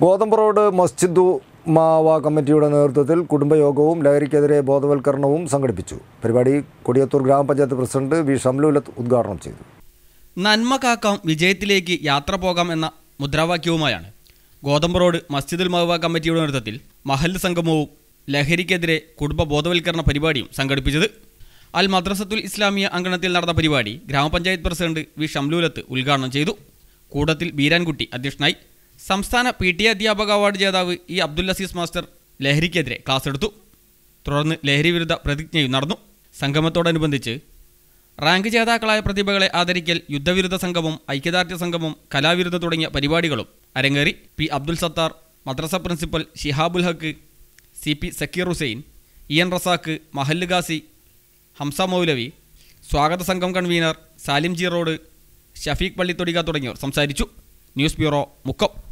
ഗോതമ്പ് റോഡ് മസ്ജിദു മാവ കമ്മിറ്റിയുടെ നേതൃത്വത്തിൽ കുടുംബയോഗവും ലഹരിക്കെതിരെ ബോധവൽക്കരണവും സംഘടിപ്പിച്ചു. പരിപാടി കൊടിയത്തൂർ ഗ്രാമപഞ്ചായത്ത് പ്രസിഡന്റ് വി ഷംലുലത്ത് ഉദ്ഘാടനം ചെയ്തു. നന്മ കാക്കാം വിജയത്തിലേക്ക് യാത്ര പോകാം എന്ന മുദ്രാവാക്യവുമായാണ് ഗോതമ്പ് റോഡ് മസ്ജിദുൽ മഹവ കമ്മിറ്റിയുടെ നേതൃത്വത്തിൽ മഹൽ സംഗമവും ലഹരിക്കെതിരെ കുടുംബ ബോധവൽക്കരണ പരിപാടിയും സംഘടിപ്പിച്ചത് അൽ മദ്രസത്തുൽ ഇസ്ലാമിയ അങ്കണത്തിൽ നടന്ന പരിപാടി ഗ്രാമപഞ്ചായത്ത് പ്രസിഡന്റ് വി ഷംലൂലത്ത് ഉദ്ഘാടനം ചെയ്തു. കൂടത്തിൽ ബീരാൻകുട്ടി അധ്യക്ഷനായി സംസ്ഥാന പി ടി അധ്യാപക അവാർഡ് ജേതാവ് ഇ അബ്ദുൽ അസീസ് മാസ്റ്റർ ലഹരിക്കെതിരെ ക്ലാസ് എടുത്തു. തുടർന്ന് ലഹരി വിരുദ്ധ പ്രതിജ്ഞയും നടന്നു. സംഗമത്തോടനുബന്ധിച്ച് റാങ്ക് ജേതാക്കളായ പ്രതിഭകളെ ആദരിക്കൽ യുദ്ധവിരുദ്ധ സംഗമം ഐക്യദാർഢ്യ സംഗമം കലാവിരുദ്ധ തുടങ്ങിയ പരിപാടികളും അരങ്ങേറി. പി അബ്ദുൽ സത്താർ മദ്രസ principal Shihabul Haq C P Zakir Hussain E N Razak മഹല്ല് ഗാസി ഹംസ മൗലവി സ്വാഗത സംഘം convener Salim G road Shafeeq Pallithodika തുടങ്ങിയവർ സംസാരിച്ചു. News bureau Mukkam.